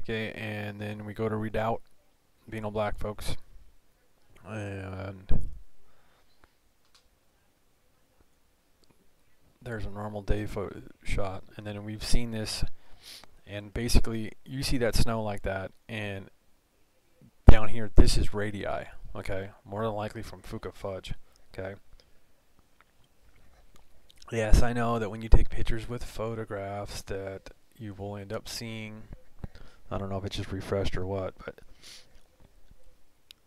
Okay, and then we go to redoubt, being all black folks. And there's a normal day photo shot, and then we've seen this, and basically you see that snow like that, and down here this is radii, okay, more than likely from Fuka fudge, okay. Yes, I know that when you take pictures with photographs that you will end up seeing, I don't know if it's just refreshed or what, but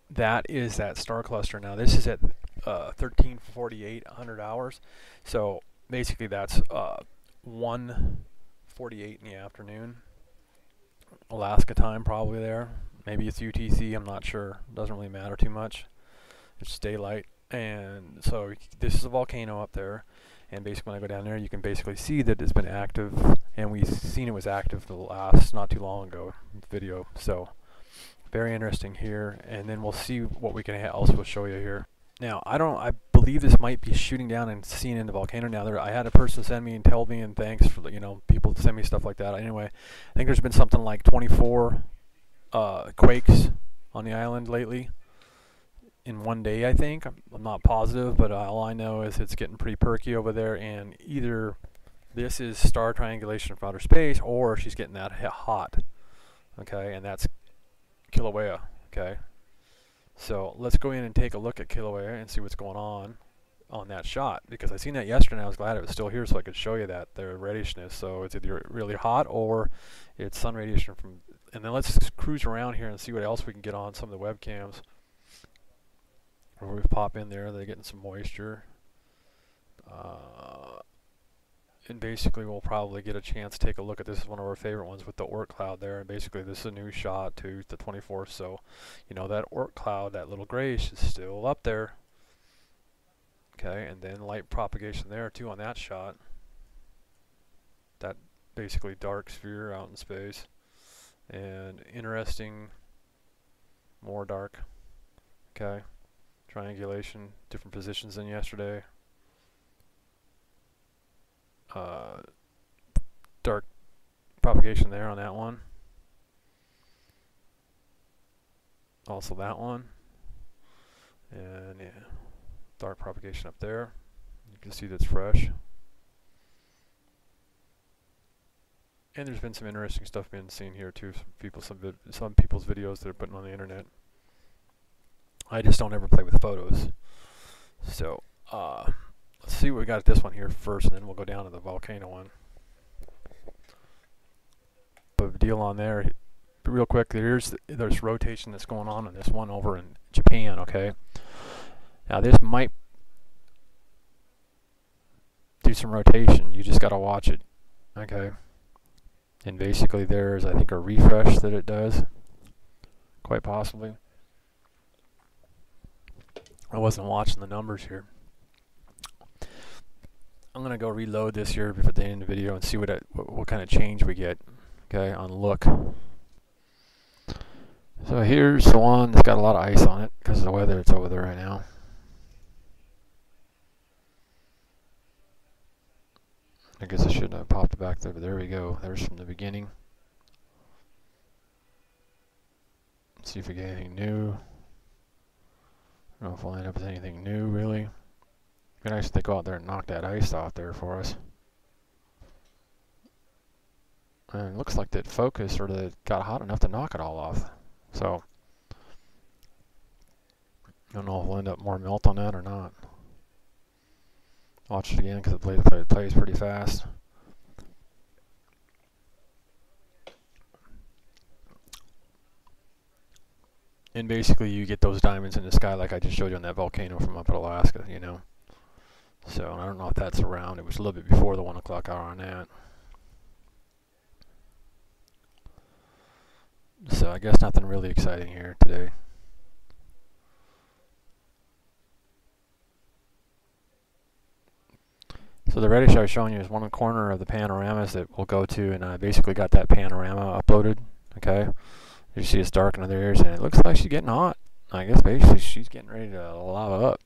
that is that star cluster. Now this is at uh, 1348 100 hours, so basically that's uh, 148 in the afternoon, Alaska time probably there. Maybe it's UTC. I'm not sure. Doesn't really matter too much. It's daylight, and so this is a volcano up there and basically when I go down there you can basically see that it's been active and we've seen it was active the last not too long ago video. So very interesting here and then we'll see what we can also show you here. Now I don't I believe this might be shooting down and seeing in the volcano. Now there I had a person send me and tell me and thanks for you know people send me stuff like that. Anyway I think there's been something like 24 uh, quakes on the island lately in one day, I think. I'm, I'm not positive, but uh, all I know is it's getting pretty perky over there, and either this is star triangulation from outer space, or she's getting that hot. Okay, and that's Kilauea. Okay, so let's go in and take a look at Kilauea and see what's going on on that shot because I seen that yesterday and I was glad it was still here so I could show you that the reddishness So it's either really hot or it's sun radiation from. And then let's cruise around here and see what else we can get on some of the webcams we pop in there, they're getting some moisture. Uh, and basically we'll probably get a chance to take a look at this is one of our favorite ones with the Oort cloud there. And basically this is a new shot to the 24th so you know that Oort cloud that little grayish is still up there. Okay and then light propagation there too on that shot. That basically dark sphere out in space. And interesting more dark. Okay triangulation, different positions than yesterday. Uh, dark propagation there on that one. Also that one. And yeah, dark propagation up there. You can see that's fresh. And there's been some interesting stuff being seen here too. Some people, some some people's videos that are putting on the internet. I just don't ever play with photos. So, uh, let's see what we got at this one here first, and then we'll go down to the volcano one. A deal on there. Real quick, there's there's rotation that's going on in this one over in Japan. Okay. Now this might do some rotation. You just got to watch it. Okay. And basically, there's I think a refresh that it does, quite possibly. I wasn't watching the numbers here. I'm gonna go reload this here before the end of the video and see what, what, what kind of change we get. Okay, on look. So here's the one that's got a lot of ice on it because of the weather that's over there right now. I guess I shouldn't have popped it back there, but there we go. There's from the beginning. Let's see if we get anything new don't know if we'll end up with anything new, really. Be nice if they go out there and knock that ice off there for us. And it looks like that focus or that got hot enough to knock it all off. So, I don't know if we'll end up more melt on that or not. Watch it again because it plays, it plays pretty fast. And basically you get those diamonds in the sky like I just showed you on that volcano from up in Alaska, you know. So I don't know if that's around. It was a little bit before the one o'clock hour on that. So I guess nothing really exciting here today. So the reddish I was showing you is one corner of the panoramas that we'll go to, and I basically got that panorama uploaded. Okay. You see it's dark in other areas, and it looks like she's getting hot. I guess basically she's getting ready to lava up.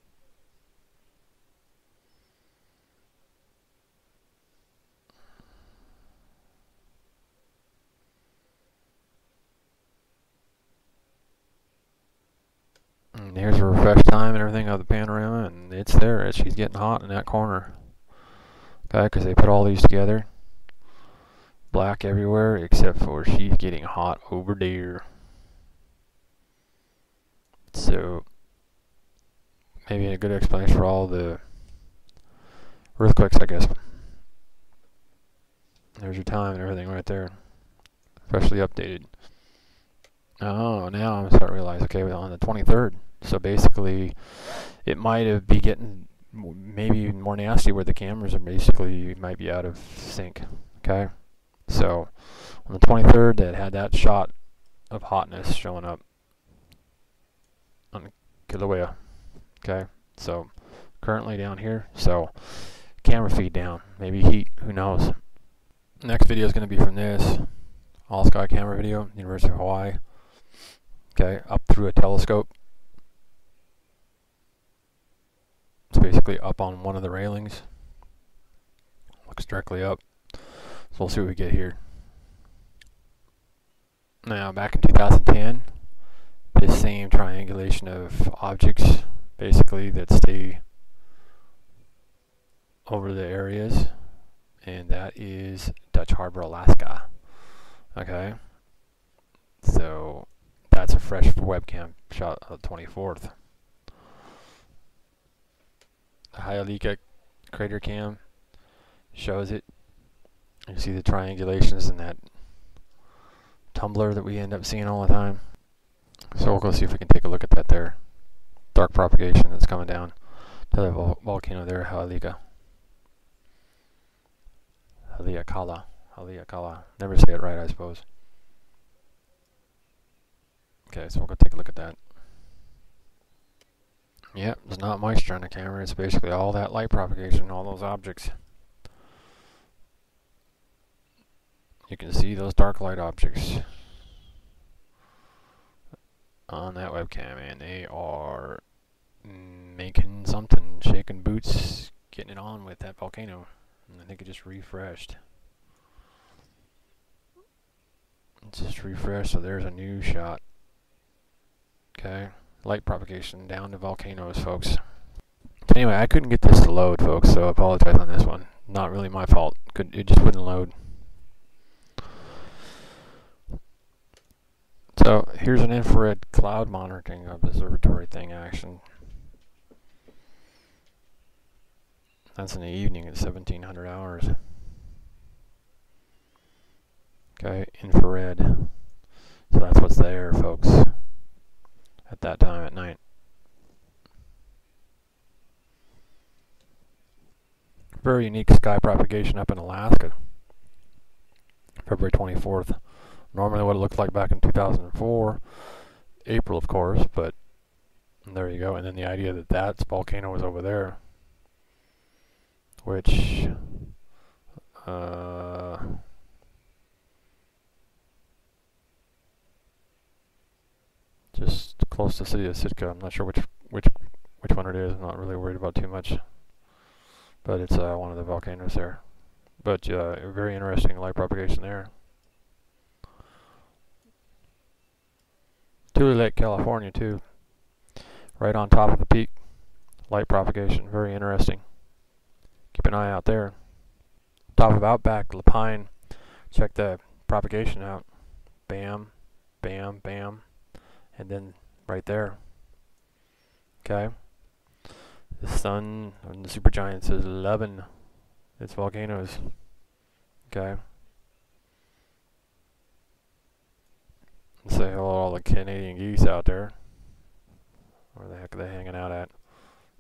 And here's a refresh time and everything of the panorama, and it's there. She's getting hot in that corner. Okay, because they put all these together. Black everywhere except for she's getting hot over there. So, maybe a good explanation for all the earthquakes, I guess. There's your time and everything right there. Freshly updated. Oh, now I'm starting to realize, okay, on the 23rd. So basically, it might have be getting maybe more nasty where the cameras are basically might be out of sync. Okay, so on the 23rd, that had that shot of hotness showing up on Kilauea. Okay, so currently down here, so camera feed down, maybe heat, who knows. Next video is going to be from this all sky camera video, University of Hawaii. Okay, up through a telescope. It's basically up on one of the railings. Looks directly up. So we'll see what we get here. Now, back in 2010, this same triangulation of objects, basically, that stay over the areas, and that is Dutch Harbor, Alaska. Okay, so that's a fresh webcam shot of the 24th. The Hyalika crater cam shows it. You see the triangulations in that tumbler that we end up seeing all the time. So we'll go see if we can take a look at that there. Dark propagation that's coming down to the vol volcano there, Hyalika. Haleakala. Haleakala. Never say it right, I suppose. Okay, so we'll go take a look at that. Yep, there's not moisture on the camera. It's basically all that light propagation, all those objects. You can see those dark light objects on that webcam, and they are making something, shaking boots, getting it on with that volcano. And I think it just refreshed. Just refreshed, so there's a new shot. Okay, light propagation down to volcanoes, folks. Anyway, I couldn't get this to load, folks, so I apologize on this one. Not really my fault. Could it just wouldn't load. So here's an infrared cloud monitoring observatory thing action. That's in the evening at 1700 hours. Okay, infrared. So that's what's there, folks at that time at night. Very unique sky propagation up in Alaska. February 24th. Normally what it looked like back in 2004. April, of course, but there you go. And then the idea that that volcano was over there. Which... Uh, just close to the city of Sitka. I'm not sure which which which one it is. I'm not really worried about too much, but it's uh, one of the volcanoes there. But uh, very interesting light propagation there. Tule Lake, California, too. Right on top of the peak. Light propagation, very interesting. Keep an eye out there. Top of Outback, La Pine. Check the propagation out. Bam, bam, bam and then right there. Okay. The sun and the supergiant says 11. It's volcanoes. Okay. Say hello to all the Canadian geese out there. Where the heck are they hanging out at?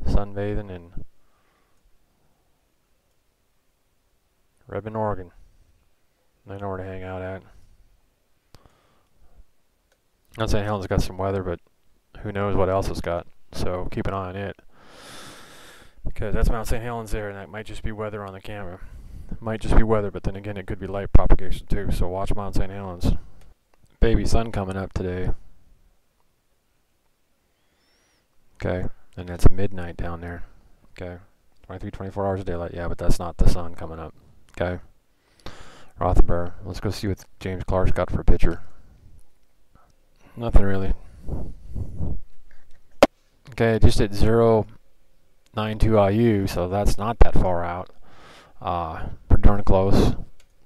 Sunbathing in Redmond, Oregon. They know where to hang out at. Not saying Helen's got some weather, but who knows what else it's got. So keep an eye on it. Because that's Mount St. Helens there, and that might just be weather on the camera. It might just be weather, but then again, it could be light propagation too. So watch Mount St. Helens. Baby sun coming up today. Okay, and it's midnight down there. Okay, 23, 24 hours of daylight. Yeah, but that's not the sun coming up. Okay. Rothenberg. Let's go see what James Clark's got for a picture. Nothing really. Okay, just at 0.92 IU, so that's not that far out. Uh, pretty darn close.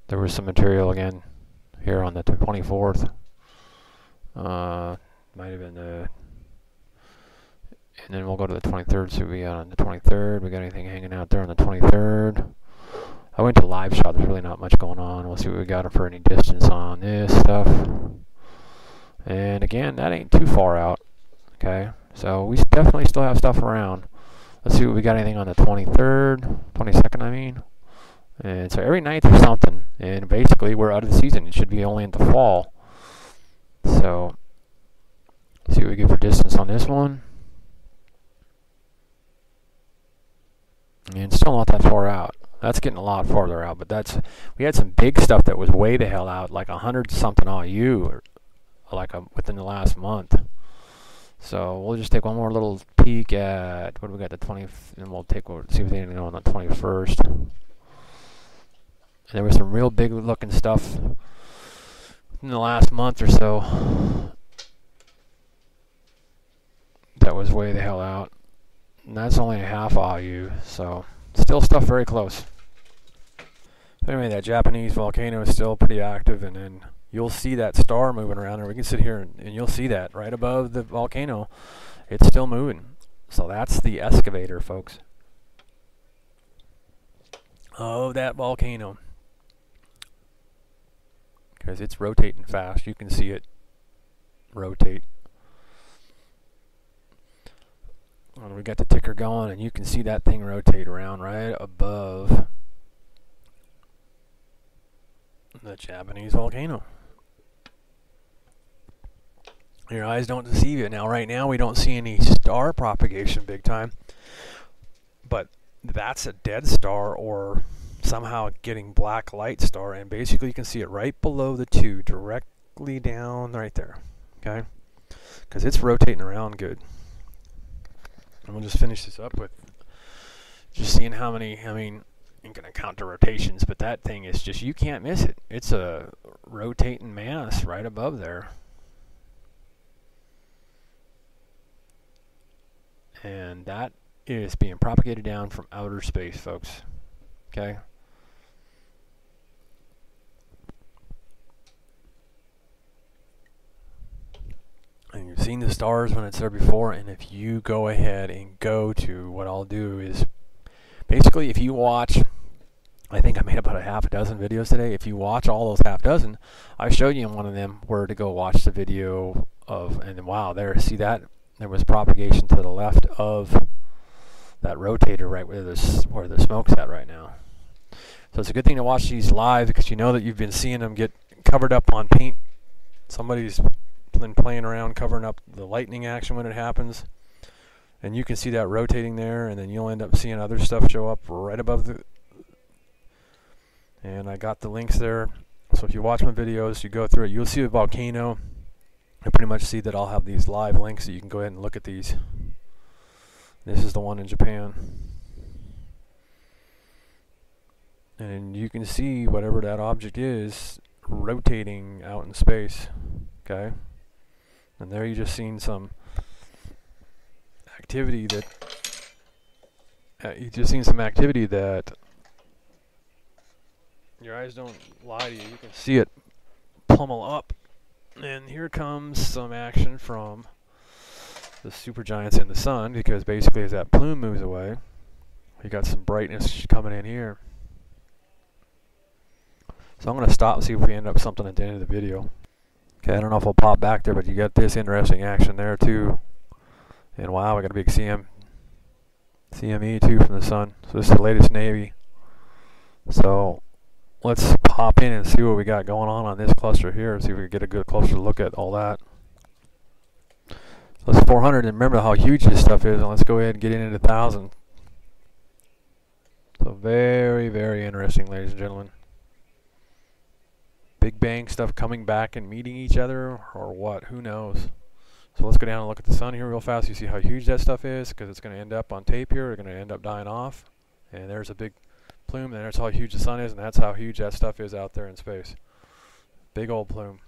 There was some material again here on the 24th. Uh, might have been the. And then we'll go to the 23rd. See what we got on the 23rd. We got anything hanging out there on the 23rd? I went to live shot. There's really not much going on. We'll see what we got for any distance on this stuff. And again, that ain't too far out. Okay, so we definitely still have stuff around. Let's see what we got anything on the 23rd, 22nd, I mean. And so every night there's something. And basically, we're out of the season. It should be only in the fall. So, see what we get for distance on this one. And still not that far out. That's getting a lot farther out, but that's we had some big stuff that was way the hell out, like a hundred something IU, or like a, within the last month. So we'll just take one more little peek at what do we got the 20th, and we'll take see if they anything on the 21st. And there was some real big looking stuff in the last month or so that was way the hell out. And that's only a half IU, so still stuff very close. Anyway, that Japanese volcano is still pretty active, and then you'll see that star moving around, and we can sit here and, and you'll see that right above the volcano. It's still moving. So that's the excavator, folks. Oh, that volcano. Because it's rotating fast. You can see it rotate. And we got the ticker going, and you can see that thing rotate around right above the Japanese volcano. Your eyes don't deceive you. Now, right now, we don't see any star propagation big time, but that's a dead star or somehow getting black light star, and basically you can see it right below the two, directly down right there. Okay, because it's rotating around good. And we'll just finish this up with just seeing how many. I mean, ain't gonna count the rotations, but that thing is just you can't miss it. It's a rotating mass right above there. And that is being propagated down from outer space, folks. Okay? And you've seen the stars when it's there before, and if you go ahead and go to what I'll do is basically if you watch I think I made about a half a dozen videos today. If you watch all those half dozen, I showed you in one of them where to go watch the video of, and wow, there, see that? There was propagation to the left of that rotator right where the, where the smoke's at right now. So it's a good thing to watch these live because you know that you've been seeing them get covered up on paint. Somebody's been playing around covering up the lightning action when it happens. And you can see that rotating there, and then you'll end up seeing other stuff show up right above the. And I got the links there. So if you watch my videos, you go through it, you'll see a volcano. You pretty much see that I'll have these live links so you can go ahead and look at these. This is the one in Japan. And you can see whatever that object is rotating out in space. Okay? And there you just seen some activity that uh, you just seen some activity that your eyes don't lie to you. You can see it pummel up. And here comes some action from the supergiants in the sun because basically as that plume moves away, you got some brightness coming in here. So I'm going to stop and see if we end up something at the end of the video. Okay, I don't know if I'll pop back there, but you got this interesting action there too. And wow, we got a big CM, CME too from the sun. So this is the latest Navy. So let's pop in and see what we got going on on this cluster here. and See if we can get a good closer look at all that. So it's 400, and remember how huge this stuff is. And let's go ahead and get into 1,000. So very, very interesting, ladies and gentlemen. Big Bang stuff coming back and meeting each other, or what? Who knows? So let's go down and look at the sun here real fast. You see how huge that stuff is, because it's going to end up on tape here. We're going to end up dying off. And there's a big plume, and that's how huge the sun is, and that's how huge that stuff is out there in space. Big old plume.